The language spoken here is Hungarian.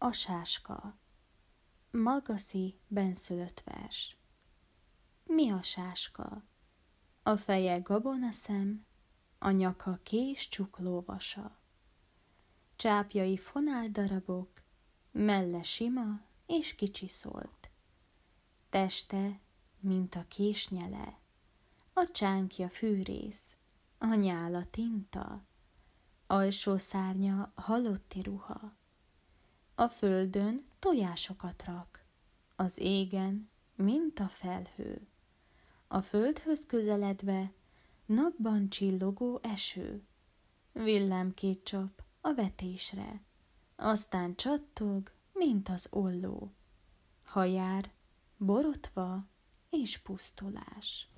A sáska Magaszi benszülött vers Mi a sáska? A feje gabonaszem, a nyaka kés csuklóvasa. Csápjai fonál darabok, melle sima és kicsiszolt. Teste, mint a késnyele, a csánkja fűrész, a nyála tinta, alsó szárnya halotti ruha. A földön tojásokat rak, az égen, mint a felhő. A földhöz közeledve napban csillogó eső. Villámkét csap a vetésre, aztán csattog, mint az olló. Hajár, borotva és pusztulás.